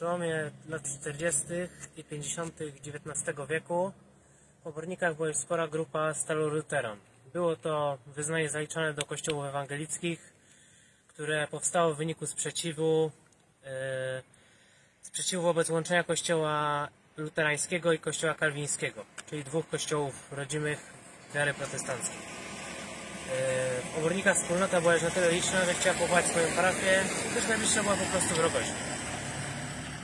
przełomie lat 40. i 50. XIX wieku w obornikach była spora grupa staloruteran. Było to wyznanie zaliczane do kościołów ewangelickich, które powstało w wyniku sprzeciwu, e, sprzeciwu wobec łączenia kościoła luterańskiego i kościoła kalwińskiego, czyli dwóch kościołów rodzimych wiary protestanckiej. E, w obornikach wspólnota była już na tyle liczna, że chciała powołać swoją parafię, gdyż najbliższa była po prostu w Rogoźnie.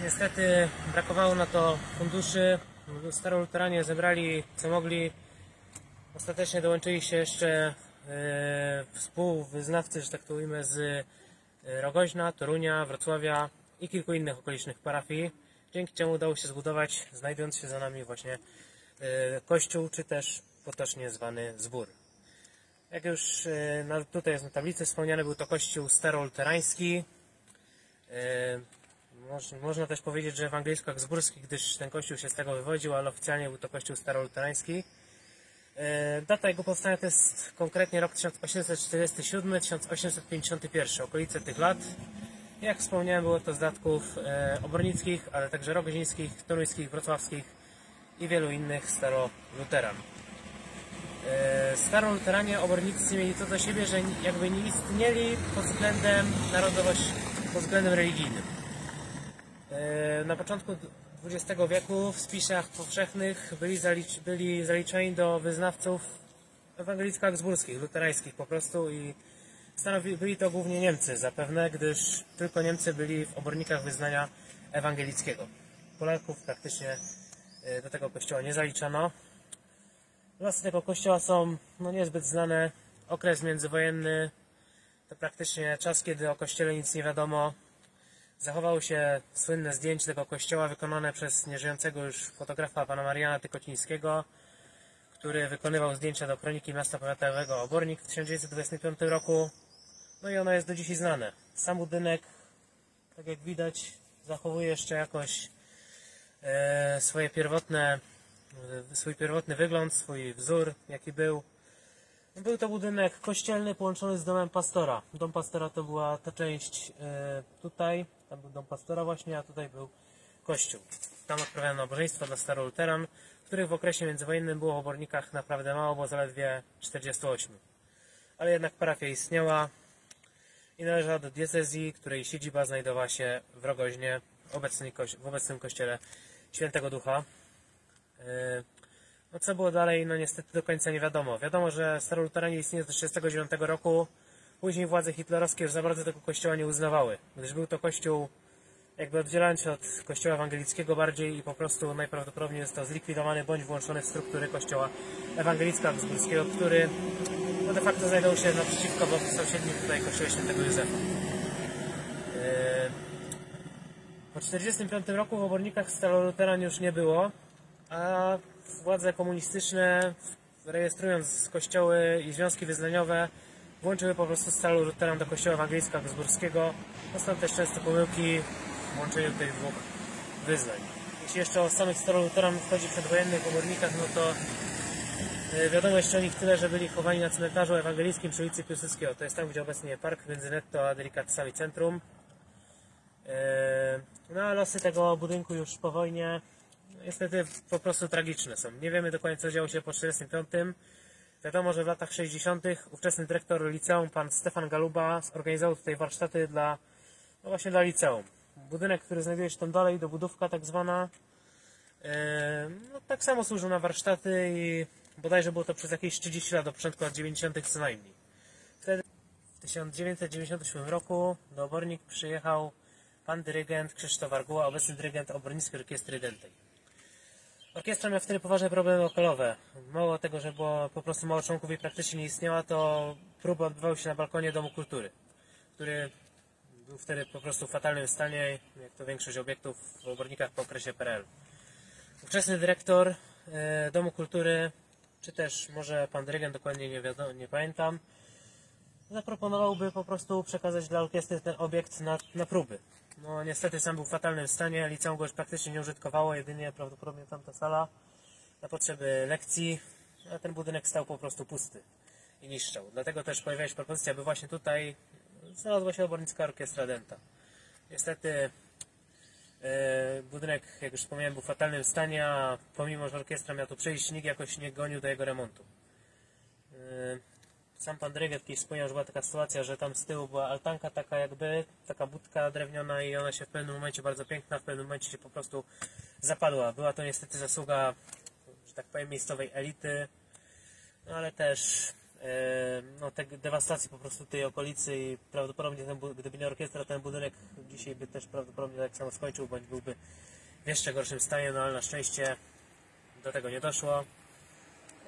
Niestety brakowało na to funduszy. Staroluteranie zebrali co mogli. Ostatecznie dołączyli się jeszcze e, współwyznawcy, że tak to ujmę, z e, Rogoźna, Torunia, Wrocławia i kilku innych okolicznych parafii, dzięki czemu udało się zbudować, znajdując się za nami właśnie e, kościół, czy też potocznie zwany zbór. Jak już tutaj jest na tablicy wspomniany, był to kościół staroluterański. Moż- Można też powiedzieć, że ewangelicko-habsburski, gdyż ten kościół się z tego wywodził, ale oficjalnie był to kościół staroluterański. E, Data jego powstania to jest konkretnie rok 1847-1851, okolice tych lat. Jak wspomniałem, było to z datków e, obornickich, ale także rogozińskich, toruńskich, wrocławskich i wielu innych staroluteran. E, Staroluteranie obornicy mieli to do siebie, że jakby nie istnieli pod względem narodowość, pod względem religijnym. E, Na początku XX wieku w spisach powszechnych byli, zalicz, byli zaliczeni do wyznawców ewangelicko-habsburskich, luterańskich po prostu i byli to głównie Niemcy zapewne, gdyż tylko Niemcy byli w obornikach wyznania ewangelickiego. Polaków praktycznie e, do tego kościoła nie zaliczano. Losy tego kościoła są no, niezbyt znane. Okres międzywojenny to praktycznie czas, kiedy o kościele nic nie wiadomo. Zachowało się słynne zdjęcie tego kościoła wykonane przez nieżyjącego już fotografa pana Mariana Tykocińskiego, który wykonywał zdjęcia do kroniki miasta powiatowego Obornik w 1925 roku. No i ono jest do dzisiaj znane. Sam budynek, tak jak widać, zachowuje jeszcze jakoś e, swoje pierwotne, e, swój pierwotny wygląd, swój wzór, jaki był. Był to budynek kościelny połączony z domem pastora. Dom pastora to była ta część e, tutaj, tam był dom pastora właśnie, a tutaj był kościół. Tam odprawiano nabożeństwa dla staroluteran, których w okresie międzywojennym było w obornikach naprawdę mało, bo zaledwie 48. Ale jednak parafia istniała i należała do diecezji, której siedziba znajdowała się w Rogoźnie, w obecnym kościele Świętego Ducha. E, no co było dalej, no niestety do końca nie wiadomo. Wiadomo, że staroluteranie istnieje do 1939 roku. Później władze hitlerowskie już za bardzo tego kościoła nie uznawały, gdyż był to kościół jakby oddzielając się od kościoła ewangelickiego bardziej i po prostu najprawdopodobniej został zlikwidowany bądź włączony w struktury kościoła ewangelicko-habsburskiego, który no de facto znajdował się naprzeciwko w sąsiednim tutaj kościele świętego Józefa. Eee, Po 1945 roku w obornikach staroluteran już nie było, a władze komunistyczne rejestrując kościoły i związki wyznaniowe włączyły po prostu staroluteran do kościoła ewangelicko-habsburskiego. No stąd też często pomyłki w łączeniu tych dwóch wyznań. Jeśli jeszcze o samych staroluteran chodzi przedwojennych w obornikach, no to e, wiadomo jeszcze o nich tyle, że byli chowani na cmentarzu ewangelickim przy ulicy Piłsudskiego. To jest tam, gdzie obecnie park między netto a delikatesami centrum. E, No a losy tego budynku już po wojnie niestety po prostu tragiczne są. Nie wiemy dokładnie co działo się po 1945. Wiadomo, że w latach 60. ówczesny dyrektor liceum, pan Stefan Galuba, zorganizował tutaj warsztaty dla, no właśnie dla liceum. Budynek, który znajduje się tam dalej, dobudówka tak zwana, e, no, tak samo służył na warsztaty i bodajże było to przez jakieś 30 lat, do początku lat 90. co najmniej. Wtedy w 1997 roku do Obornik przyjechał pan dyrygent Krzysztof Arguła, obecny dyrygent Obornickiej Orkiestry Dętej. Orkiestra miała wtedy poważne problemy lokalowe. Mało tego, że było po prostu mało członków i praktycznie nie istniała, to próby odbywały się na balkonie Domu Kultury, który był wtedy po prostu w fatalnym stanie, jak to większość obiektów w obornikach po okresie PRL. Ówczesny dyrektor e, Domu Kultury, czy też może pan dyrygent, dokładnie nie, wiadomo, nie pamiętam, zaproponowałby po prostu przekazać dla orkiestry ten obiekt na, na próby. No niestety sam był w fatalnym stanie, liceum go już praktycznie nie użytkowało, jedynie prawdopodobnie tamta sala na potrzeby lekcji, a ten budynek stał po prostu pusty i niszczał. Dlatego też pojawiła się propozycja, by właśnie tutaj znalazła się obornicka orkiestra Denta. Niestety E, Budynek, jak już wspomniałem, był w fatalnym stanie, a pomimo, że orkiestra miała tu przyjść, nikt jakoś nie gonił do jego remontu. E, Sam pan dyregent kiedyś wspomniał, że była taka sytuacja, że tam z tyłu była altanka taka jakby, taka budka drewniana i ona się w pewnym momencie, bardzo piękna, w pewnym momencie się po prostu zapadła. Była to niestety zasługa, że tak powiem, miejscowej elity, no ale też e, no, te dewastacji po prostu tej okolicy i prawdopodobnie ten, gdyby nie orkiestra, ten budynek dzisiaj by też prawdopodobnie tak samo skończył, bądź byłby w jeszcze gorszym stanie, no ale na szczęście do tego nie doszło.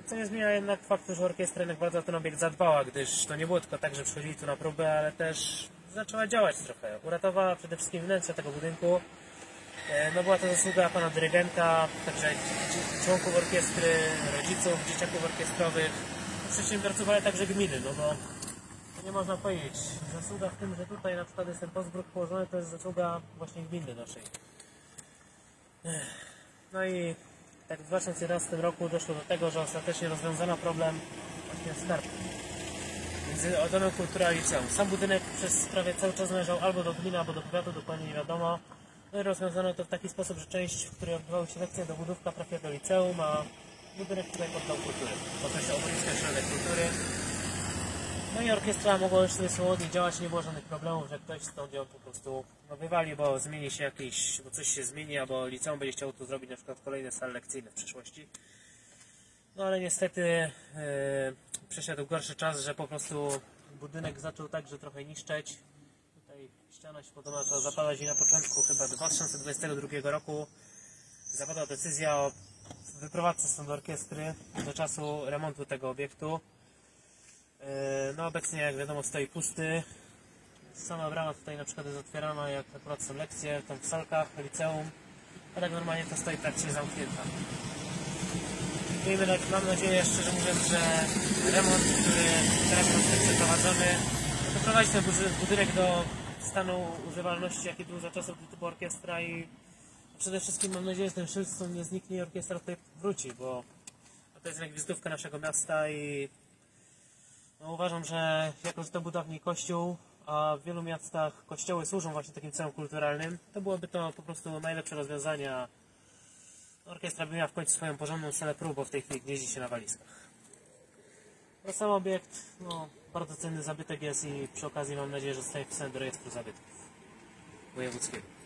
Co nie zmienia jednak faktu, że orkiestra jednak bardzo o ten obiekt zadbała, gdyż to nie było tylko tak, że przychodzili tu na próbę, ale też zaczęła działać trochę. Uratowała przede wszystkim wnętrze tego budynku. E, No była to zasługa pana dyrygenta, także członków orkiestry, rodziców, dzieciaków orkiestrowych, przedsiębiorców, ale także gminy, no bo nie można powiedzieć. Zasługa w tym, że tutaj na przykład jest ten postbróg położony, to jest zasługa właśnie gminy naszej. No i tak w 2011 roku doszło do tego, że ostatecznie rozwiązano problem właśnie skarbów między Domem Kultury a Liceum. Sam budynek przez prawie cały czas należał albo do gminy, albo do powiatu, dokładnie nie wiadomo. No i rozwiązano to w taki sposób, że część, w której odbywały się lekcje do budówka trafiła do liceum, a budynek tutaj pod Dom Kultury. Się Obornicki Ośrodek Kultury. No i orkiestra mogła już sobie swobodnie działać, nie było żadnych problemów, że ktoś stąd ją po prostu no, wywali, bo zmieni się jakieś, bo coś się zmieni, albo liceum będzie chciało tu zrobić na przykład kolejne sale lekcyjne w przyszłości. No ale niestety e, przyszedł gorszy czas, że po prostu budynek zaczął także trochę niszczeć. Tutaj ściana się podoba zaczęła zapadać i na początku chyba 2022 roku zapadła decyzja o wyprowadzce stąd orkiestry do czasu remontu tego obiektu. E, No obecnie jak wiadomo stoi pusty. Sama brama tutaj na przykład jest otwierana jak akurat są lekcje, tam w salkach, liceum. A tak normalnie to stoi praktycznie zamknięta. Na- mam nadzieję, szczerze mówiąc, że remont, który teraz jest przeprowadzony, doprowadzi ten budy- budynek do stanu używalności, jaki był za to była orkiestra i przede wszystkim mam nadzieję, że ten szyld nie zniknie i orkiestra tutaj wróci, bo to jest jednak wizytówka naszego miasta i no, uważam, że jako, że to był dawniej kościół, a w wielu miastach kościoły służą właśnie takim celom kulturalnym, to byłoby to po prostu najlepsze rozwiązanie, orkiestra by miała w końcu swoją porządną salę prób, bo w tej chwili gnieździ się na walizkach. No sam obiekt, no, bardzo cenny zabytek jest i przy okazji mam nadzieję, że zostanie wpisany do rejestru zabytków wojewódzkiego.